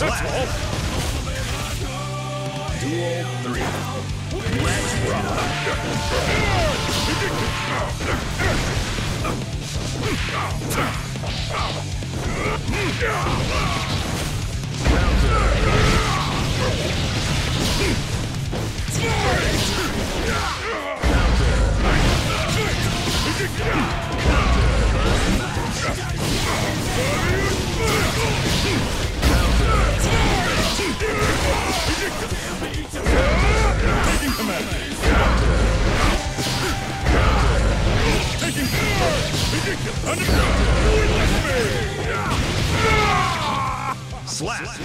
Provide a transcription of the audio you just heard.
That's all! Duel 3. Let's Taking Slap.